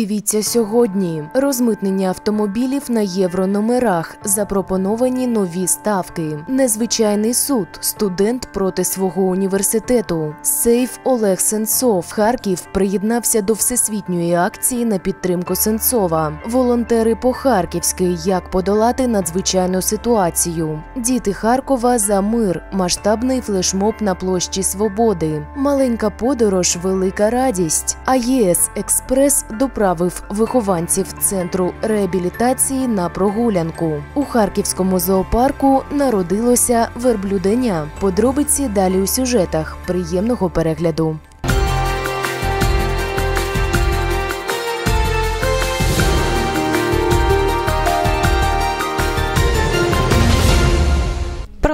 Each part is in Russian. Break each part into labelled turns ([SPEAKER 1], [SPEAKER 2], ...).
[SPEAKER 1] Дивіться сьогодні. Розмитнення автомобілів на єврономерах. Запропоновані нові ставки. Незвичайний суд. Студент проти свого університету. Сейф Олег Сенцов. Харків приєднався до всесвітньої акції на підтримку Сенцова. Волонтери по Харківськи. Як подолати надзвичайну ситуацію. Діти Харкова за мир. Масштабний флешмоб на площі Свободи. Маленька подорож, велика радість. АЄС Експрес доправив вихованців центру реабілітації на прогулянку. У харківському зоопарку народилося верблюденя. Подробиці далі у сюжетах. Приємного перегляду.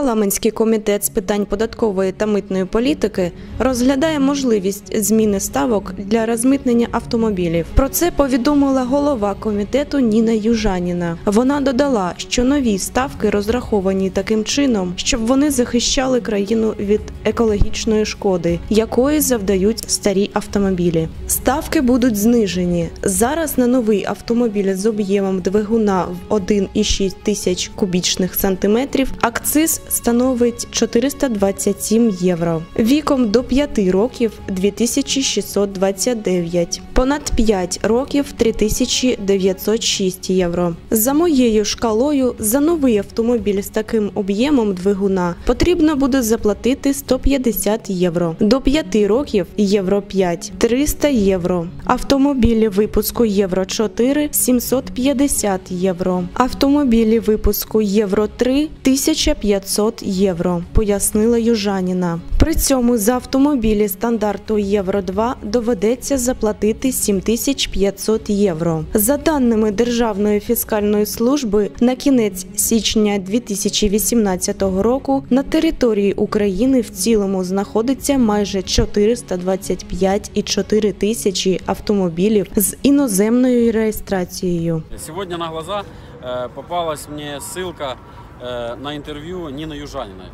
[SPEAKER 2] Парламентський комітет з питань податкової та митної політики розглядає можливість зміни ставок для розмитнення автомобілів. Про це повідомила голова комітету Ніна Южаніна. Вона додала, що нові ставки розраховані таким чином, щоб вони захищали країну від екологічної шкоди, якої завдають старі автомобілі. Ставки будуть знижені. Зараз на новий автомобіль з об'ємом двигуна в 1,6 тисяч кубічних сантиметрів акциз становить 427 євро. Віком до 5 років 2629, понад 5 років 3906 євро. За моєю шкалою за новий автомобіль з таким об'ємом двигуна потрібно буде заплатити 150 євро. До 5 років євро 5 300 євро. Автомобілі випуску євро 4 750 євро. Автомобілі випуску євро 3 1500 євро, пояснила Южаніна. При цьому за автомобілі стандарту Євро 2 доведеться заплатити 7500 євро. За даними Державної фіскальної служби, на кінець січня 2018 року на території України в цілому знаходиться майже 425,4 тисячі автомобілів з іноземною реєстрацією.
[SPEAKER 3] Сегодня на глаза э, попалась мне ссылка э, на интервью Нины Южаниной,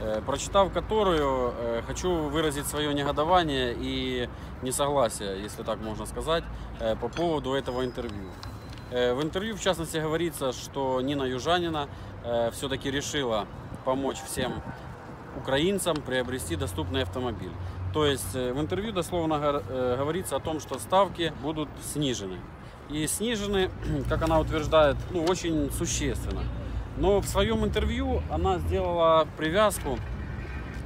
[SPEAKER 3] э, прочитав которую, э, хочу выразить свое негодование и несогласие, если так можно сказать, э, по поводу этого интервью. Э, В интервью, в частности, говорится, что Нина Южанина все-таки решила помочь всем украинцам приобрести доступный автомобиль. То есть э, в интервью дословно э, говорится о том, что ставки будут снижены. И снижены, как она утверждает, ну, очень существенно. Но в своем интервью она сделала привязку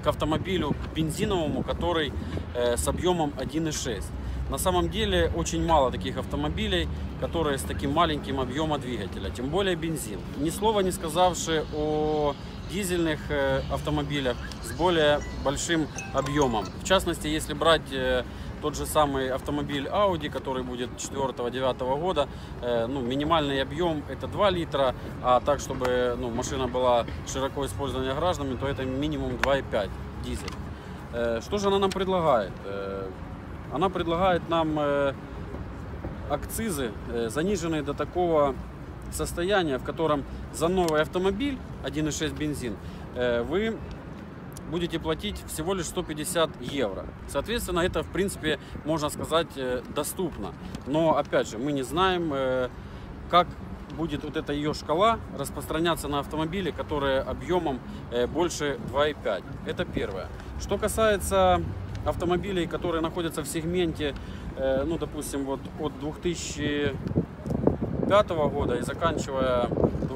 [SPEAKER 3] к автомобилю бензиновому, который э, с объемом 1.6. На самом деле очень мало таких автомобилей, которые с таким маленьким объемом двигателя, тем более бензин. Ни слова не сказавши о дизельных э, автомобилях с более большим объемом. В частности, если брать э, тот же самый автомобиль Audi, который будет 4-9 года, э, ну, минимальный объем это 2 литра, а так, чтобы ну, машина была широко использована гражданами, то это минимум 2,5 дизель. Э, Что же она нам предлагает? Э, Она предлагает нам э, акцизы, э, заниженные до такого состояния, в котором за новый автомобиль 1.6 бензин э, вы будете платить всего лишь 150 евро. Соответственно, это, в принципе, можно сказать, э, доступно. Но, опять же, мы не знаем, э, как будет вот эта ее шкала распространяться на автомобили, которые объемом э, больше 2,5. Это первое. Что касается автомобилей, которые находятся в сегменте, ну, допустим, вот от 2005 года и заканчивая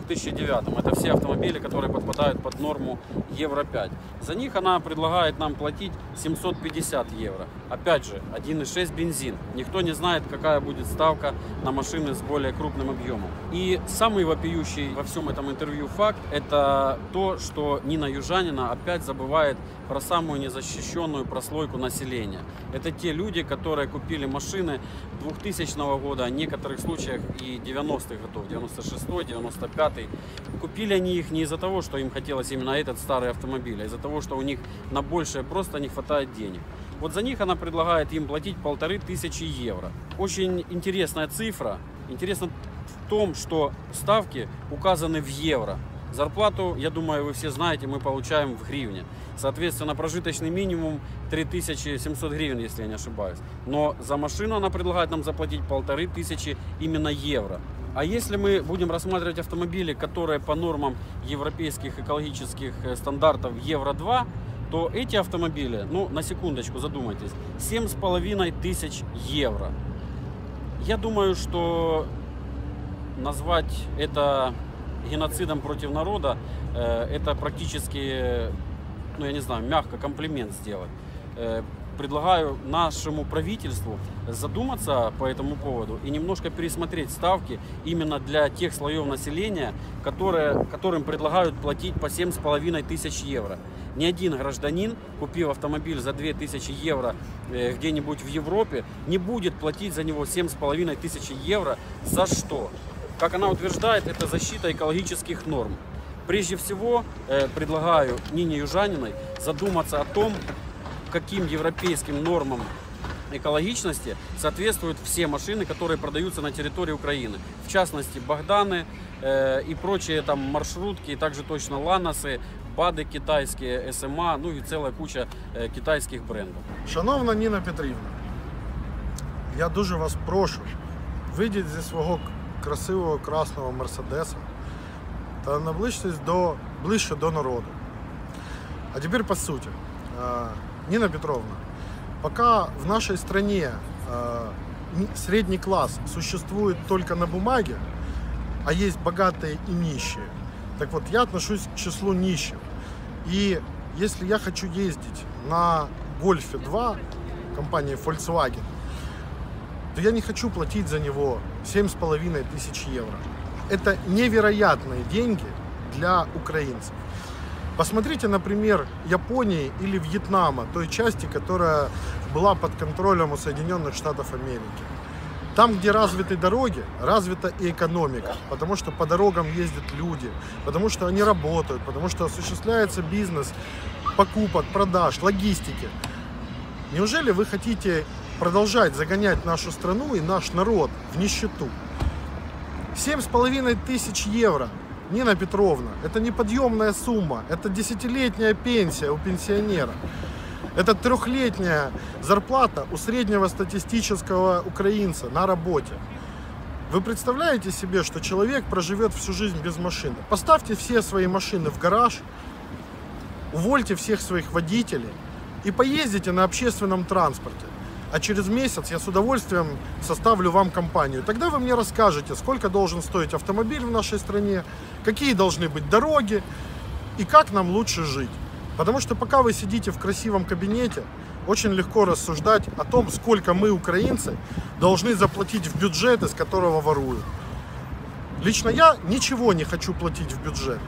[SPEAKER 3] 2009. Это все автомобили, которые подпадают под норму Евро 5. За них она предлагает нам платить 750 евро. Опять же, 1.6 бензин. Никто не знает, какая будет ставка на машины с более крупным объемом. И самый вопиющий во всем этом интервью факт – это то, что Нина Южанина опять забывает про самую незащищенную прослойку населения. Это те люди, которые купили машины 2000 года, в некоторых случаях и 90-х годов, 96-й, 95-й. Купили они их не из-за того, что им хотелось именно этот старый автомобиль, а из-за того, что у них на большее просто не хватает денег. Вот за них она предлагает им платить полторы тысячи евро. Очень интересная цифра. Интересно в том, что ставки указаны в евро. Зарплату, я думаю, вы все знаете, мы получаем в гривне. Соответственно, прожиточный минимум 3700 гривен, если я не ошибаюсь. Но за машину она предлагает нам заплатить полторы тысячи именно евро. А если мы будем рассматривать автомобили, которые по нормам европейских экологических э, стандартов Евро-2, то эти автомобили, ну, на секундочку задумайтесь, 7,5 тысяч евро. Я думаю, что назвать это геноцидом против народа, э, это практически, ну, я не знаю, мягко комплимент сделать. Э, предлагаю нашему правительству задуматься по этому поводу и немножко пересмотреть ставки именно для тех слоев населения, которые, которым предлагают платить по 7,5 тысяч евро. Ни один гражданин, купив автомобиль за 2000 евро э, где-нибудь в Европе, не будет платить за него 7,5 тысяч евро. За что? Как она утверждает, это защита экологических норм. Прежде всего, э, предлагаю Нине Южаниной задуматься о том, каким европейским нормам экологичности соответствуют все машины, которые продаются на территории Украины. В частности, Богданы э, и прочие там маршрутки, и также точно Ланосы, БАДы китайские, СМА, ну и целая куча э, китайских брендов.
[SPEAKER 4] Шановна Ніна Петрівна, я дуже вас прошу, вийдіть зі свого красивого красного Мерседеса та наближтесь до, ближче до народу. А теперь по сути. Э, Нина Петровна, пока в нашей стране э, ни- средний класс существует только на бумаге, а есть богатые и нищие, так вот я отношусь к числу нищих. И если я хочу ездить на Гольфе 2 компании Volkswagen, то я не хочу платить за него 7,5 тысяч евро. Это невероятные деньги для украинцев. Посмотрите, например, Японии или Вьетнама, той части, которая была под контролем у Соединенных Штатов Америки. Там, где развиты дороги, развита и экономика, потому что по дорогам ездят люди, потому что они работают, потому что осуществляется бизнес покупок, продаж, логистики. Неужели вы хотите продолжать загонять нашу страну и наш народ в нищету? Семь с половиной тысяч евро, Нина Петровна, это неподъемная сумма, это десятилетняя пенсия у пенсионера. Это трехлетняя зарплата у среднего статистического украинца на работе. Вы представляете себе, что человек проживет всю жизнь без машины? Поставьте все свои машины в гараж, увольте всех своих водителей и поездите на общественном транспорте. А через месяц я с удовольствием составлю вам компанию. Тогда вы мне расскажете, сколько должен стоить автомобиль в нашей стране, какие должны быть дороги и как нам лучше жить. Потому что пока вы сидите в красивом кабинете, очень легко рассуждать о том, сколько мы, украинцы, должны заплатить в бюджет, из которого воруют. Лично я ничего не хочу платить в бюджет.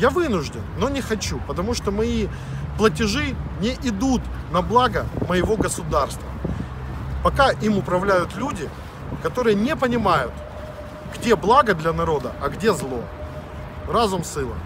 [SPEAKER 4] Я вынужден, но не хочу, потому что мои платежи не идут на благо моего государства. Пока им управляют люди, которые не понимают, где благо для народа, а где зло. Разум сила.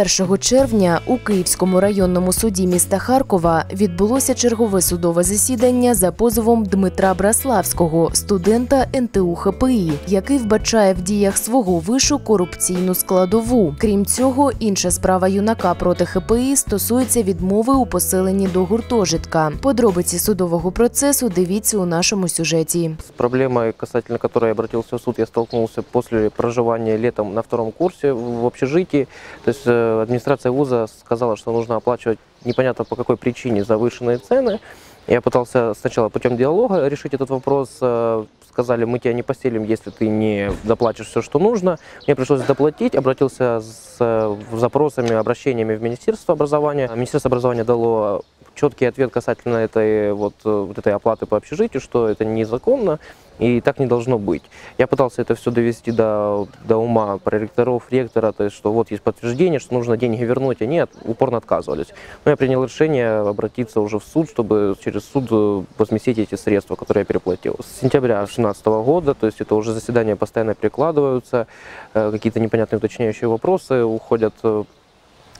[SPEAKER 1] Першого червня у Київському районному суді міста Харкова відбулося чергове судове засідання за позовом Дмитра Браславського, студента НТУ ХПІ, який вбачає в діях свого вишу корупційну складову. Крім цього, інша справа юнака проти ХПІ стосується відмови у поселенні до гуртожитка. Подробиці судового процесу дивіться у нашому сюжеті.
[SPEAKER 5] С проблемой, касательно которой я обратился в суд, я столкнулся после проживания летом на втором курсе в общежитии. То э, администрация вуза сказала, что нужно оплачивать непонятно по какой причине завышенные цены. Я пытался сначала путем диалога решить этот вопрос. Э, Сказали, мы тебя не поселим, если ты не заплатишь все, что нужно. Мне пришлось доплатить, обратился с э, запросами, обращениями в Министерство образования. Министерство образования дало четкий ответ касательно этой, вот, э, вот этой оплаты по общежитию, что это незаконно и так не должно быть. Я пытался это все довести до, до ума проректоров, ректора, то есть, что вот есть подтверждение, что нужно деньги вернуть, они от, упорно отказывались. Но я принял решение обратиться уже в суд, чтобы через суд э, возместить эти средства, которые я переплатил. С сентября 2016 года, то есть это уже заседания постоянно перекладываются, э, какие-то непонятные уточняющие вопросы уходят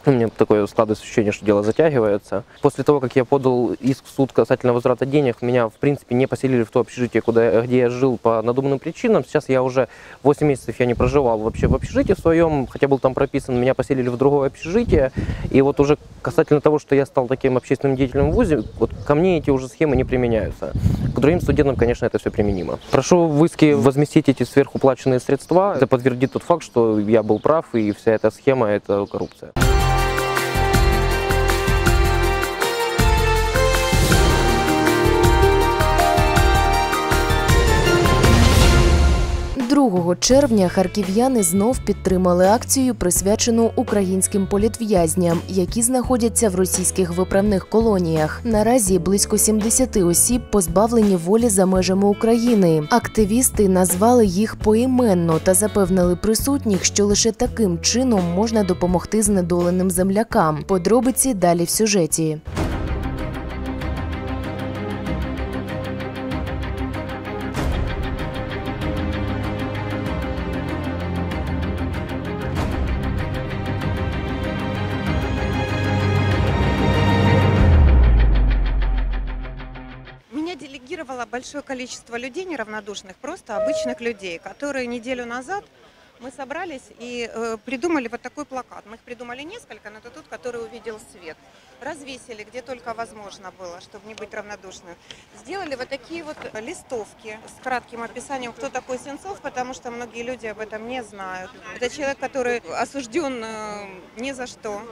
[SPEAKER 5] у меня такое складывается ощущение, что дело затягивается. После того, как я подал иск в суд касательно возврата денег, меня, в принципе, не поселили в то общежитие, куда, где я жил по надуманным причинам. Сейчас я уже 8 месяцев я не проживал вообще в общежитии своем, хотя был там прописан, меня поселили в другое общежитие. И вот уже касательно того, что я стал таким общественным деятелем в ВУЗе, вот ко мне эти уже схемы не применяются. К другим студентам, конечно, это все применимо. Прошу в иске возместить эти сверхуплаченные средства. Это подтвердит тот факт, что я был прав, и вся эта схема – это коррупция.
[SPEAKER 1] Другого червня харків'яни знов підтримали акцію, присвячену українським політв'язням, які знаходяться в російських виправних колоніях. Наразі близько 70 осіб позбавлені волі за межами України. Активісти назвали їх поіменно та запевнили присутніх, що лише таким чином можна допомогти знедоленим землякам. Подробиці далі в сюжеті.
[SPEAKER 6] Большое количество людей неравнодушных, просто обычных людей, которые неделю назад мы собрались и э, придумали вот такой плакат. Мы их придумали несколько, но это тот, который увидел свет. Развесили, где только возможно было, чтобы не быть равнодушным. Сделали вот такие вот листовки с кратким описанием, кто такой Сенцов, потому что многие люди об этом не знают. Это человек, который осужден э, ни за что.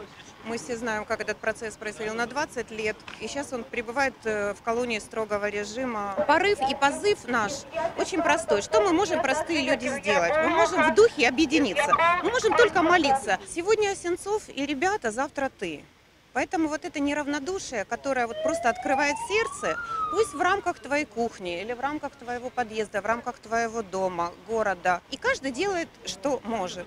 [SPEAKER 6] Мы все знаем, как этот процесс происходил на 20 лет. И сейчас он пребывает э, в колонии строгого режима. Порыв и позыв наш очень простой. Что мы можем, простые люди, сделать? Мы можем в духе объединиться. Мы можем только молиться. Сегодня Сенцов и ребята, завтра ты. Поэтому вот это неравнодушие, которое вот просто открывает сердце, пусть в рамках твоей кухни или в рамках твоего подъезда, в рамках твоего дома, города. И каждый делает, что может.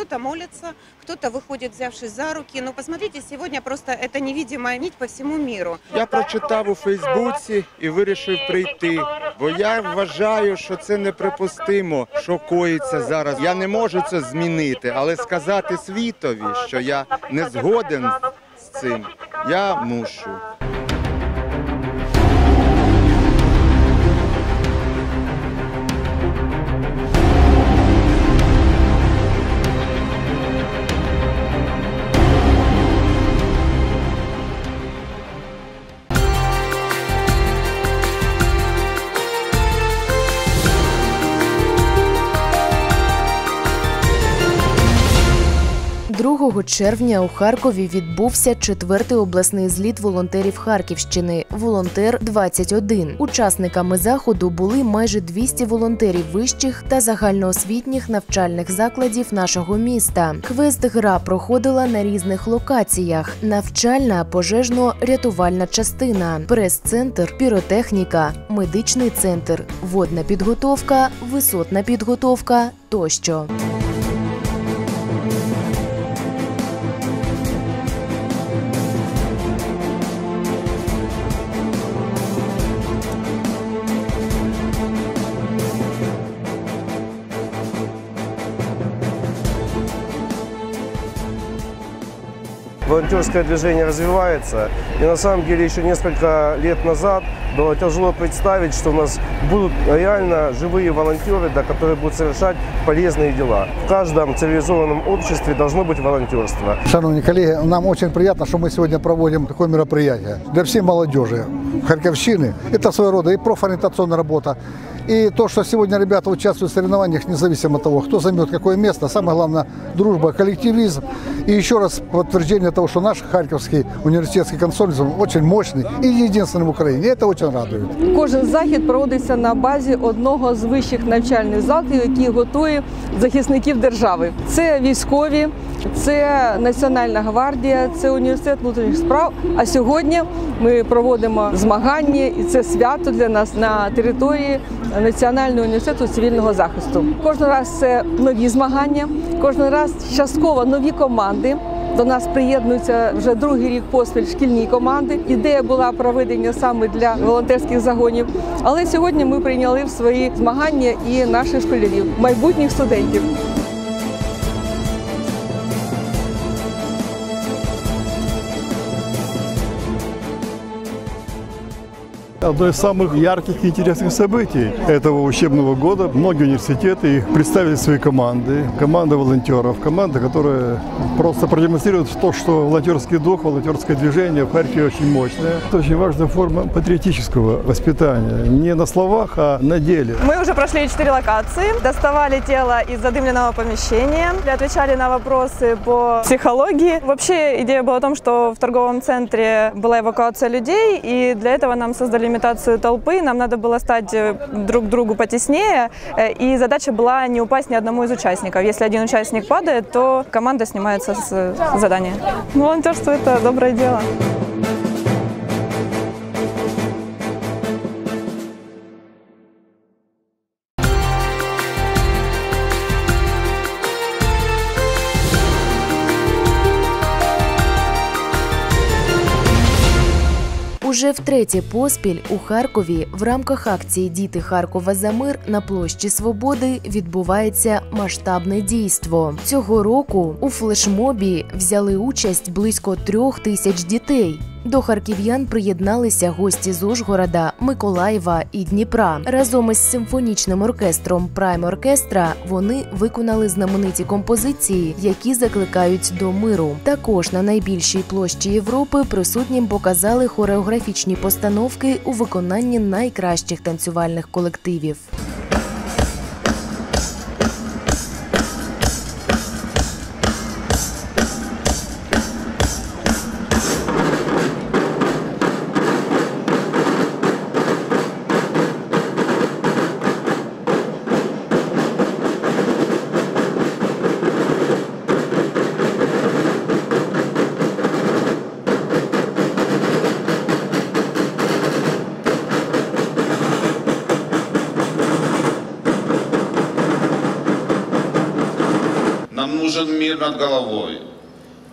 [SPEAKER 6] Кто-то молится, кто-то выходит, взявшись за руки. Но посмотрите, сегодня просто это невидимая нить по всему миру.
[SPEAKER 7] Я прочитав у Фейсбуці і вирішив прийти, бо я вважаю, що це неприпустимо, що коїться зараз. Я не можу це змінити, але сказати світові, що я не згоден з цим, я мушу.
[SPEAKER 1] Червня у Харкові відбувся четвертий обласний зліт волонтерів Харківщини Волонтер 21 Учасниками заходу були майже 200 волонтерів вищих та загальноосвітніх навчальних закладів нашого міста. Квест-гра проходила на різних локаціях: навчальна, пожежно-рятувальна частина, прес-центр, піротехніка, медичний центр, водна підготовка, висотна підготовка тощо.
[SPEAKER 8] Волонтерское движение развивается. И на самом деле еще несколько лет назад было тяжело представить, что у нас будут реально живые волонтеры, да, которые будут совершать полезные дела. В каждом цивилизованном обществе должно быть волонтерство.
[SPEAKER 9] Шановні колеги, нам очень приятно, что мы сегодня проводим такое мероприятие для всей молодежи Харьковщины. Это своего рода и профориентационная работа, и то, что сегодня ребята участвуют в соревнованиях, независимо от того, кто займет какое место. Самое главное – дружба, коллективизм. И еще раз подтверждение того, что наш Харьковский университетский консорциум очень мощный и единственный в Украине. И это очень радует.
[SPEAKER 10] Кожен захід проводиться на базі одного з вищих навчальних закладів, який готує захисників держави. Це військові, це Національна гвардія, це університет внутрішніх справ. А сьогодні ми проводимо змагання, і це свято для нас на території Національного університету цивільного захисту. Кожен раз це нові змагання, кожен раз частково нові команди. До нас приєднуються вже другий рік поспіль шкільні команди. Ідея була проведення саме для волонтерських загонів. Але сьогодні ми прийняли в свої змагання і наших школярів, майбутніх студентів.
[SPEAKER 11] Одно из самых ярких и интересных событий этого учебного года. Многие университеты представили свои команды, команды волонтеров, команды, которые просто продемонстрируют то, что волонтерский дух, волонтерское движение в Харькове очень мощное. Это очень важная форма патриотического воспитания. Не на словах, а на деле.
[SPEAKER 12] Мы уже прошли четыре локации, доставали тело из задымленного помещения, отвечали на вопросы по психологии. Вообще идея была в том, что в торговом центре была эвакуация людей, и для этого нам создали имитацию толпы, нам надо было стать э, друг другу потеснее, э, и задача была не упасть ни одному из участников. Если один участник падает, то команда снимается с э, задания. Волонтерство – это доброе дело.
[SPEAKER 1] Уже втретє поспіль у Харкові в рамках акції Діти Харкова за мир на площі Свободи відбувається масштабне дійство. Цього року у флешмобі взяли участь близько трьох тисяч дітей. До харків'ян приєдналися гості з Ужгорода, Миколаєва і Дніпра. Разом із симфонічним оркестром Прайм Оркестра вони виконали знамениті композиції, які закликають до миру. Також на найбільшій площі Європи присутнім показали хореографічні постановки у виконанні найкращих танцювальних колективів.
[SPEAKER 13] Нужен мир над головой.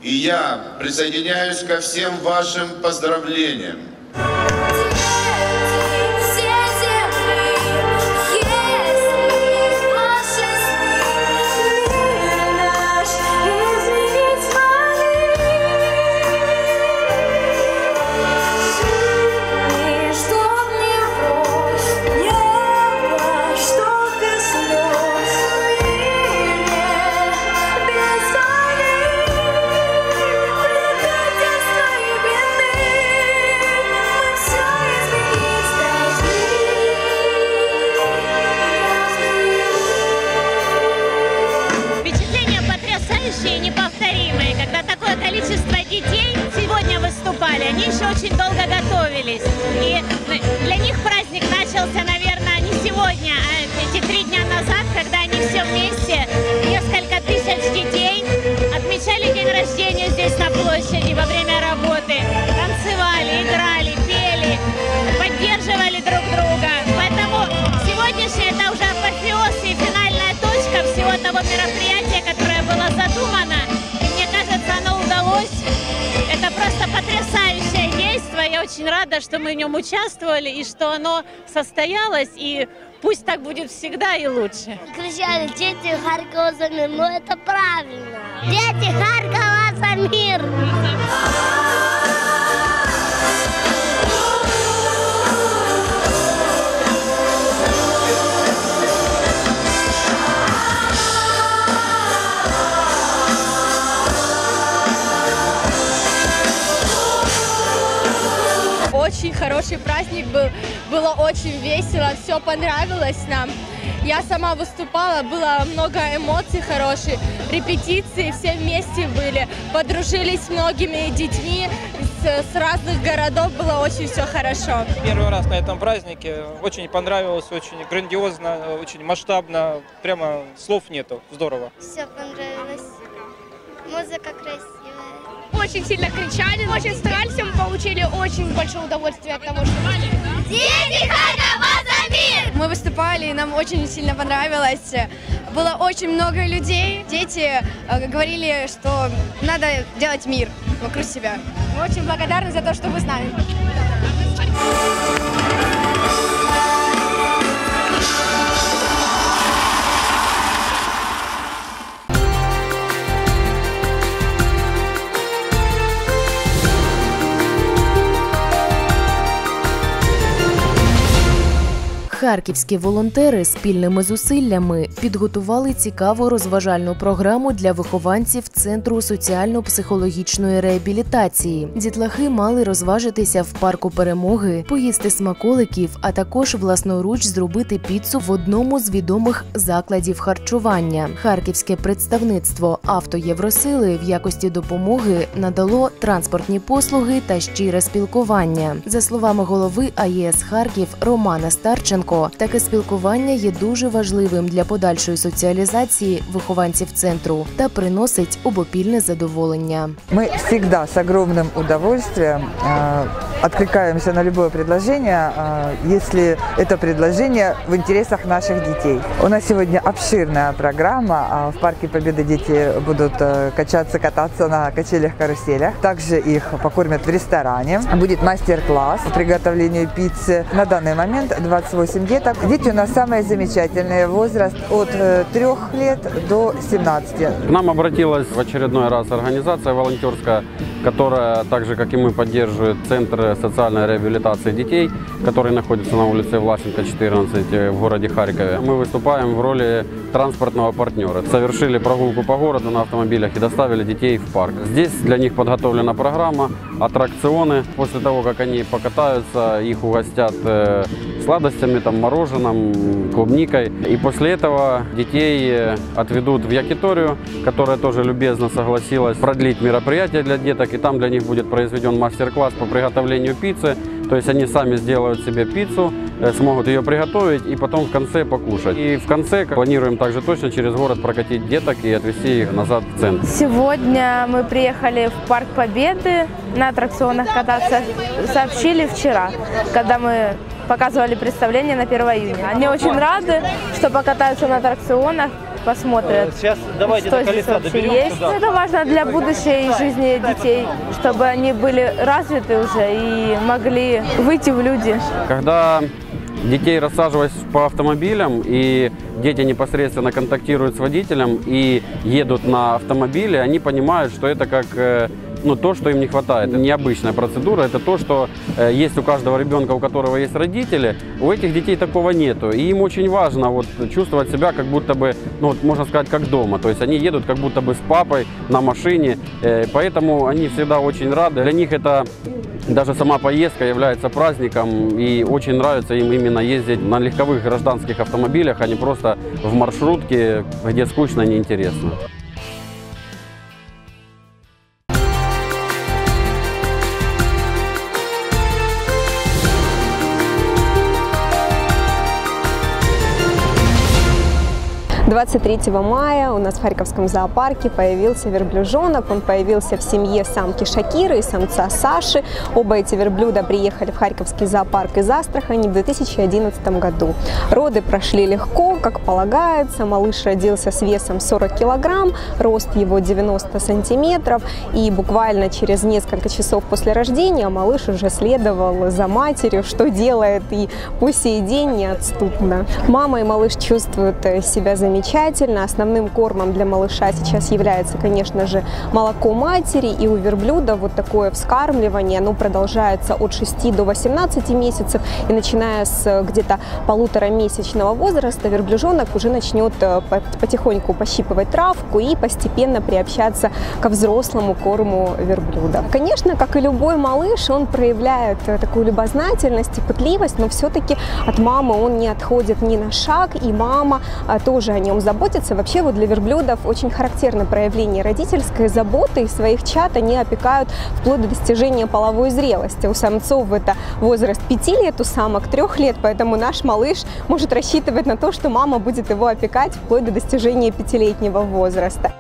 [SPEAKER 13] И я присоединяюсь ко всем вашим поздравлениям.
[SPEAKER 14] Рада, что мы в нем участвовали и что оно состоялось. И пусть так будет всегда и лучше.
[SPEAKER 15] кричали «Дети Харькова за мир», но это правильно. Дети Харькова за мир!
[SPEAKER 16] Хороший праздник был, было очень весело, все понравилось нам. Я сама выступала, было много эмоций хороших, репетиции, все вместе были, подружились с многими детьми с, с разных городов, было очень все хорошо.
[SPEAKER 17] Первый раз на этом празднике. Очень понравилось, очень грандиозно, очень масштабно. Прямо слов нету. Здорово.
[SPEAKER 15] Все понравилось. Музыка красивая.
[SPEAKER 18] Очень сильно кричали, очень старались, мы получили очень большое удовольствие от того, что...
[SPEAKER 15] Дети Харькова за мир!
[SPEAKER 19] Мы выступали, и нам очень сильно понравилось. Было очень много людей. Дети э, говорили, что надо делать мир вокруг себя. Мы очень благодарны за то, что вы с нами.
[SPEAKER 1] Харківські волонтери спільними зусиллями підготували цікаву розважальну програму для вихованців Центру соціально-психологічної реабілітації. Дітлахи мали розважитися в парку перемоги, поїсти смаколиків, а також власноруч зробити піцу в одному з відомих закладів харчування. Харківське представництво автоєвросили в якості допомоги надало транспортні послуги та щире спілкування. За словами голови АЄС Харків Романа Старченко, таке спілкування є дуже важливим для подальшої соціалізації вихованців центру та приносить обопільне задоволення.
[SPEAKER 20] Мы всегда с огромным удовольствием э, откликаемся на любое предложение, э, если это предложение в интересах наших детей. У нас сегодня обширная программа. а В Парке Победы дети будут э, качаться, кататься на качелях-каруселях. Также их покормят в ресторане. Будет мастер-класс по приготовлению пиццы. На данный момент 28 деток. Дети у нас самые замечательные. Возраст от 3 лет до 17.
[SPEAKER 3] К нам обратилась в очередной раз организация волонтерская, которая, так же как и мы, поддерживает Центр социальной реабилитации детей, который находится на улице Власенко, 14 э, в городе Харькове. Мы выступаем в роли транспортного партнера. Совершили прогулку по городу на автомобилях и доставили детей в парк. Здесь для них подготовлена программа, аттракционы. После того, как они покатаются, их угостят э, сладостями, там, мороженым, клубникой. И после этого детей э, отведут в Якиторию, которая тоже любезно согласилась продлить мероприятие для деток. И там для них будет произведен мастер-класс по приготовлению пиццы. То есть они сами сделают себе пиццу, э, смогут ее приготовить и потом в конце покушать. И в конце планируем также точно через город прокатить деток и отвезти их назад в центр.
[SPEAKER 21] Сегодня мы приехали в Парк Победы на аттракционах кататься. Сообщили вчера, когда мы показывали представление на 1 июня. Они очень рады, что покатаются на аттракционах, посмотрят,
[SPEAKER 17] Сейчас давайте
[SPEAKER 21] что здесь вообще есть.
[SPEAKER 17] да.
[SPEAKER 21] Это важно для будущей жизни детей, чтобы они были развиты уже и могли выйти в люди.
[SPEAKER 3] Когда детей рассаживать по автомобилям и дети непосредственно контактируют с водителем и едут на автомобиле, они понимают, что это как э, ну, то, что им не хватает. Необычная процедура, это то, что э, есть у каждого ребенка, у которого есть родители. У этих детей такого нету. И им очень важно вот, чувствовать себя как будто бы, ну, вот, можно сказать, как дома. То есть они едут как будто бы с папой на машине, э, поэтому они всегда очень рады. Для них это даже сама поездка является праздником и очень нравится им именно ездить на легковых гражданских автомобилях, а не просто в маршрутке, где скучно и неинтересно.
[SPEAKER 22] – 23 мая у нас в Харьковском зоопарке появился верблюжонок. Он появился в семье самки Шакиры и самца Саши. Оба эти верблюда приехали в Харьковский зоопарк из Астрахани в 2011 году. Роды прошли легко, как полагается. Малыш родился с весом 40 килограмм, рост его 90 сантиметров. И буквально через несколько часов после рождения малыш уже следовал за матерью, что делает и по сей день неотступно. Мама и малыш чувствуют э, себя замечательно. Основным кормом для малыша сейчас является, конечно же, молоко матери. И у верблюда вот такое вскармливание, оно продолжается от 6 до 18 месяцев. И начиная с э, где-то полуторамесячного возраста верблюжонок уже начнет э, по- потихоньку пощипывать травку и постепенно приобщаться ко взрослому корму верблюда. Конечно, как и любой малыш, он проявляет э, такую любознательность и пытливость, но все-таки от мамы он не отходит ни на шаг, и мама а, тоже о нем заботится. Вообще вот для верблюдов очень характерно проявление родительской заботы, и своих чад они опекают вплоть до достижения половой зрелости. У самцов это возраст 5 лет, у самок 3 лет, поэтому наш малыш может рассчитывать на то, что мама будет его опекать вплоть до достижения пятилетнего возраста.